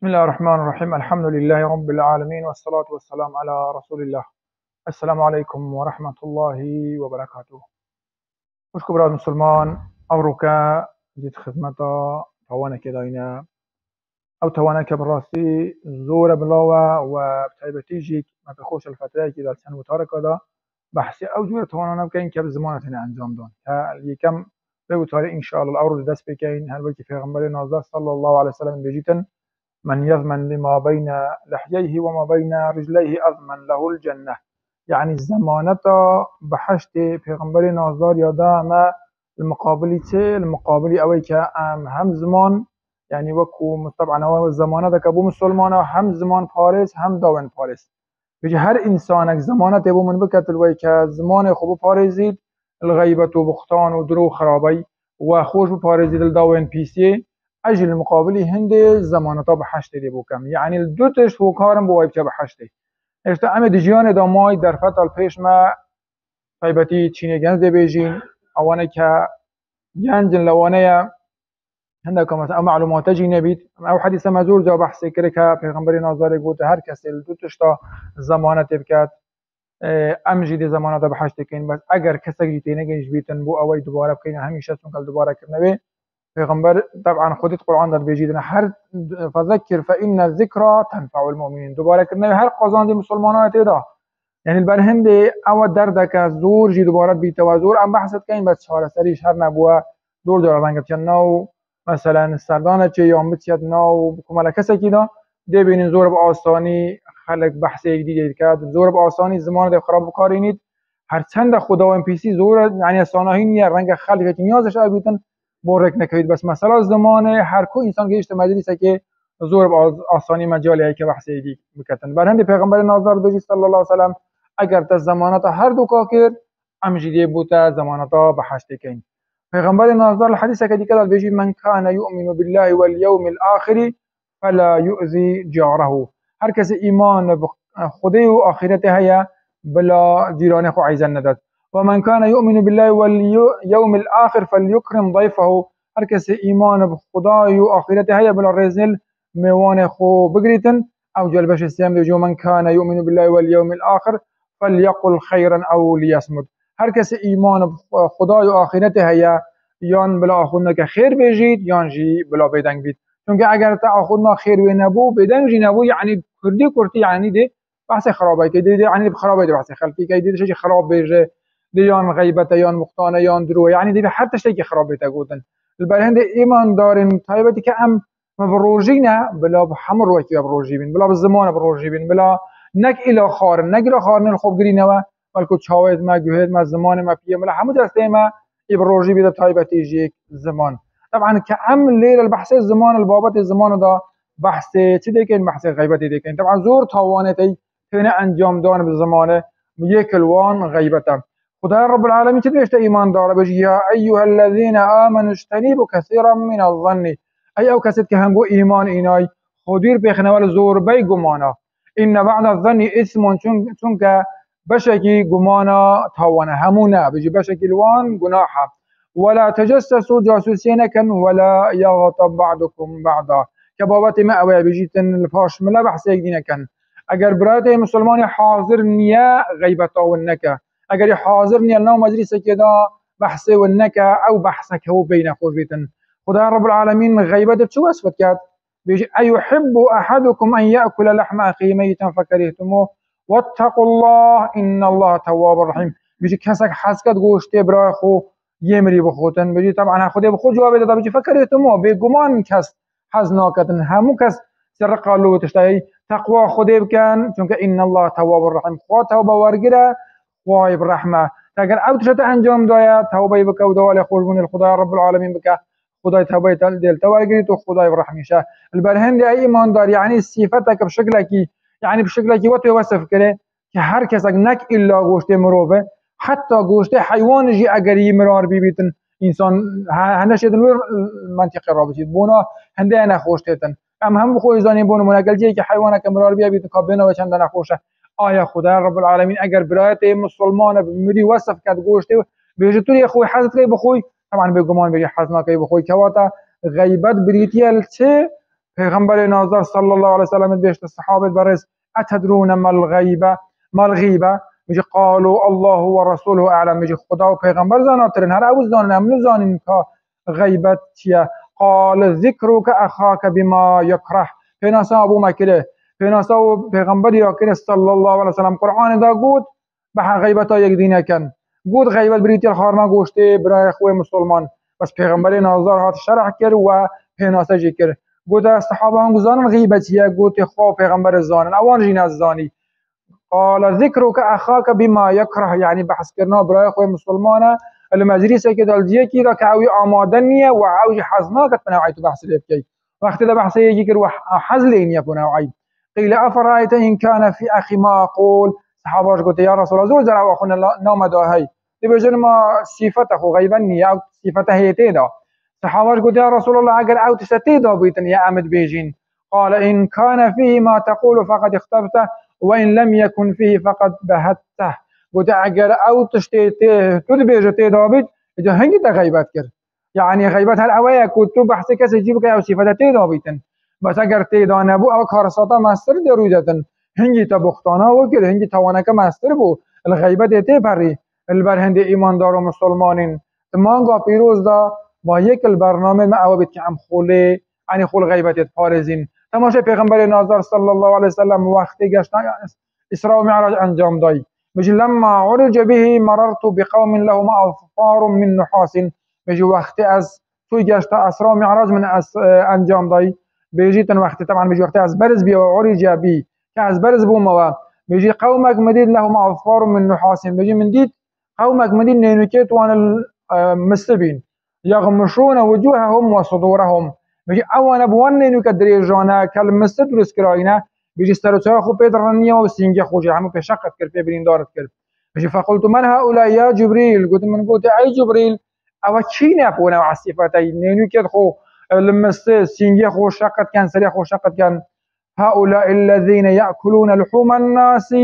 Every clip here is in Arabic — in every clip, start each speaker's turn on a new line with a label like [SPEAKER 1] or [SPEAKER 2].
[SPEAKER 1] بسم الله الرحمن الرحيم. الحمد لله رب العالمين والصلاة والسلام على رسول الله. السلام عليكم ورحمة الله وبركاته. خوشکو براد مسلمان أوروكا جيت خدمتا توانا كداينا أو توانا كبراسي زور بلاوة وبتعيبتي جيك ما بخوش الفترة كده لسان وتارك دا بحثي أو جورة توانا نبكين كب زمانة أنجام دون. يكم بوتاري إن شاء الله الأورد دست بكين. هل بكي في غنبري نازل صلى الله عليه وسلم بيجيتن من يضمن لما بين لحييه وما بين رجليه أضمن له الجنة. يعني زمانتا بحشت پیغمبر نازدار یادا ما المقابلی چه؟ المقابلی اوی که ام هم زمان يعني وكو طبعا هو زمانه ده كبو مسلمانه هم زمان پارس هم داون پارس. بيجي هر انسانك زمانه تبو من بكت الوي که زمان خوب پارزید الغیبت و بختان و درو خرابی و خوش الداون اجل مقابل هند زمانتا به هشت دی بوکم یعنی دو تش هوکارم بو وایب چه به هشت اشتا امی دامای در فتال پیش ما تایبتی چینی گنز دی بیجین. اوانه که گنج لوانه هندك مثلا معلومات جي نبيت او حديث مزور جا بحث كره كه پیغمبر ناظر گوت هر کس دو تشتا زمانه تبکت ام جدی زمانه ده بحث کین بس اگر کس جی تینه بیتن بو اوی دوباره کین همیشه سون کل دوباره کنه پیغمبر طبعا خودت قرآن داد بيجي هر فذكر فإن الذكرى تنفع المؤمنين دوباره کردن هر قضان دی مسلمان تیدا یعنی بر هند او درد که زور جی دوباره بی توازور ام بحثت کین بس چهار سریش هر نبوه دور داره. بنگت که نو مثلا سردانه چه یا متیت نو کمال کسی کی دا دی بینین زور به آسانی خلق بحث یک دیگه کرد. زور به آسانی زمان دی خراب بکارینید هر چند خدا و ام پی سی زور یعنی ساناهین رنگ خلق نیازش آبیتن بورک نکوید بس مثلا زمان هر کو انسان گشت مجلس که زور آسانی مجالی که بحث ایدی بکتن برند پیغمبر ناظر بجی صلی الله علیه وسلم اگر تا زمانات هر دو کاکر امجدی بوتا زمانتا به حشت کن پیغمبر ناظر الحدیث که دیگر بجی من کان یؤمن بالله والیوم الاخر فلا یؤذی جاره هر کس ایمان خدای و آخرت هیا بلا جیران خو عیزن نداد. ومن كان يؤمن بالله واليوم الآخر فليكرم ضيفه. هر کس ایمان به خدای و آخرت هیا بلا رزل میوان خو بگریتن. أو جلبش السلام جو من كان يؤمن بالله واليوم الآخر فليقل خيرا أو ليصمد هر کس ایمان خدای و آخرت هیا یان بلا آخوندنا که خیر بجید یان جی بلا بدنگ بید. چون که اگر تا آخوندنا خیر و نبو بدنگ جی نبو یعنی کردی کرتی یعنی ده بحث خرابه که دیده یعنی خرابه ده بحث خلقی که دیده شش خراب بجه. دیان غیبت یان مختانه یان درو یعنی دی هر تشتی که خرابیت گوتن البرهند ایمان دارن تایبتی که ام مبروجینا بلا بحمر وکی بروجی بین بلا بزمان بروجی بین بلا نک الی خار نک الی خار نل خوب گری نوا. بلکو چاوید ما گوهد ما زمان ما پیه ملا همو دسته ما بروجی بید تایبتی جیک زمان. طبعا که ام لیل البحث زمان البابت زمان دا بحث چی دیکن؟ بحث غیبتی دیکن. طبعا زور تاوانه تی تینه انجام دان به زمانه یک الوان غیبتم. خدا رب العالمين كده يشتا إيمان داره؟ بجي يا أيها الذين آمنوا اجتنبوا كثيرا من الظن. أي أو كسد كهنگو إيمان إناي خدير بيخنوال زور بي گمانا. إن بعد الظن اسم چونك بشكي گمانا تاوانا همونا بجي بشكي الوان گناحا ولا تجسسوا جاسوسين كن ولا يغطب بعضكم بعضا. كبابات ما أوي بيجيتن الفاش ملا بحث يقدين كن اگر برات مسلمان حاضر نيا غيبتا ونكا اگر حاضر نی نو مجلس که دا بحث و نکا أو بحث که هو بین خوش بیتن. خدا رب العالمین غیبت چو اسفت کرد؟ بيجي أيحب أحدكم أن يأكل لحم أخيه ميتا فكرهتموه واتقوا الله إن الله تواب رحيم بيجي كسك حسكت گوشته برای خو يمري بخوتن. بيجي طبعا خود بخو جواب داده. بيجي فكرهتموه بگمان کس حزناکتن همو کس سر قالو تشتهي تقوى خود بكن چونك إن الله تواب الرحيم خو توبه ورگره وای برحمه اگر أو تشت انجام داید توبة بک و دوال خوشبون خدای رب العالمین بک خدای توبة دل توالگری تو خدای برحمیشه البرهند ای ایمان دار یعنی صفتک بشکل کی یعنی بشکل کی وقت وصف کرده که هر کس نک إلا گوشت مروبه حتی گوشت حیوان جی اگر ی مرار بیتن إنسان هنش دنور منطقة را بشید بونا هنده أنا خوشتتن أم هم بخوی زانی بونو منقل جی که حیوان که مرار بیتن کابینا و چند نخوشه آیا خدا رب العالمین اگر برایت مسلمان بمری وصف کرد گوشته بیجه توی خوی حضرت کی بخوی؟ طبعا به گمان بری حزنا کی بخوی؟ کواتا غیبت بریتی چه؟ پیغمبر نازر صلی الله علیه وسلم بیشتر صحابه برس اتدرون ما الغیبه؟ ما الغیبه؟ میگه قالوا الله و رسوله اعلم. میگه خدا و پیغمبر زاناترین. هر اوز دانن امنو زانین که غیبت چیه؟ قال ذکرک اخاک بما یکره. پیناسا ابو مکره پیناسا و پێغمبەری راکرێ صلی الله عليه وسلم قورآاندا گوت یک حقیبەتا یەکدینەکەن گوت غیبەت بریتیل خارنا گوشتی برای خوی مسلمان. بس پیغمبر نازار هات شرح کرد و پیناسا جی کرد. گود سەحابان گوزانن یا گود خوا پیغمبر زانن. اوان جین از زانی قال ذكرك أخاك بما يكره یعنی بحث كرنا براي که دل المجلس كده الجيكي راك عوي آمادنية وعوي و تنوعي تبحث لبكي وقت ده بحث يجي و وحزلين يكون عيب قیل افرایت إن كان في أخي ما أقول صحاباش قلت يا رسول الله زور زرع اخونا نام داهي دي بجن ما صفته غيبا نیه أو صفته هیته دا صحاباش قلت يا رسول الله اگر أو تشتی دا بیتن یا أمد بیجین قال إن كان فيه ما تقول فقد اختبته وإن لم يكن فيه فقد بهته. گوته اگر تی دابید اجا هنگی تا غیبت کرد. یعنی غیبت هر اوه کو تو بحث کسی جیب که أو صفت تی دابیتن بس اگر تی دا نبو او کارساتا مستر درویدتن هنگی تا بختانا و کرد هنگی توانک مستر بو الغیبت تی پری البرهند ایماندار و مسلمانین. مانگا پیروز دا با یک البرنامه ما او که ام خوله یعنی خول غیبت پارزین. تماشای پیغمبر نازار صلی الله علیه وسلم وقتی گشت اسراء و معراج انجام دای میگه لما عرج به مررت بقوم لهم اظفار من نحاس. میگه وقتی از توی گشت اسراء و معراج من انجام دای بیجی تن وقتی طبعا میگه وقتی از برز بیا و عرج بی از برز بوم و میگه قومك مدید لهم اظفار من نحاس میگه من دید قومك مدید نینوکت وان المسلمين يغمشون وجوههم وصدورهم. میگه اوانه بوان نینو که دریجانه کلمسته درست کرایینه بیجی سر خو پیدر رنیه و سینگه خوشه همو پیشقت کرد پی برین دارت کرد. میگه فقلت من هؤلاء یا جبریل قلت من قلت ای جبریل أو چی نپونه و عصیفتی نینو که خو؟ لمسته سینگه خو شقت کن سری خو شقت کن. هؤلاء الذين يأكلون لحوم الناس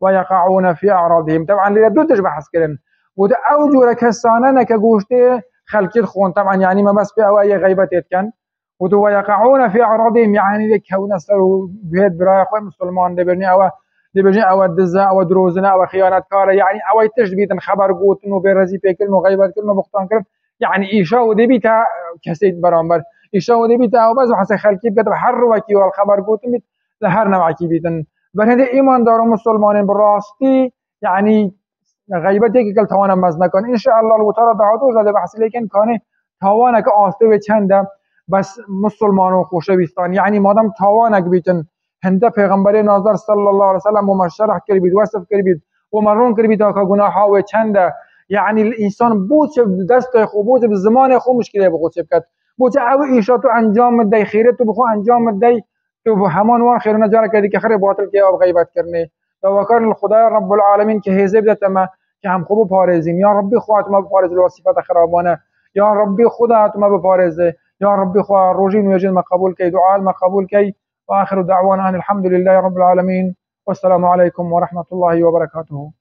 [SPEAKER 1] ويقعون في أعراضهم. طبعا دو تش بحث كرن وده أوجو كسانه نك قوشته خلقت خون. طبعا يعني ما بس في أوايا غيبت كان ويقعون في أعراضهم. يعني ذيك هون سروا بهيد براي أخوي مسلمان دبرني أو دبرني أو دزا أو دروزنا أو خيانات كارة يعني أو تشبيت خبر قوت إنه برزي بيكل إنه غيبت یعنی ایشا و دبی تا کسید برانبر. ایشا و دبی تا و بعض حسن خلکی بیت و هر روکی و الخبر گوتن بیت لهر نوعکی بیتن. بنده ایمان مسلمانان بر براستی یعنی غیبت یکی کل توانم مز نکن. ان شاء الله و تعالی دعاتو زده بحث لیکن کانه توانک آسته و چنده بس مسلمان و خوشویستان یعنی مادم توانک بیتن. هنده پیغمبر ناظر صلی الله علیه و سلم و مشرح کر بید وصف کر بید و مرون کر بید تا گناه ها و چنده یعنی الانسان بوچ دست خو بوچ به زمان خو مشکلی بخو چه بکد بوچ أو ایشا تو انجام دی خیرت تو بخو انجام دی تو همان وان خیر نجار کردی که خیر باطل که أو غیبت کرنه توکل الخدا رب العالمین که هیزه بدتما که هم خوب پارزین یا ربی خواهد ما بپارز الوصفات خرابانه. یا ربی خدا ما بپارزه يا رب خوا روجين ويجين ما قبول كي دعاء ما قبول كي وآخر دعوانا أن الحمد لله رب العالمين والسلام عليكم ورحمة الله وبركاته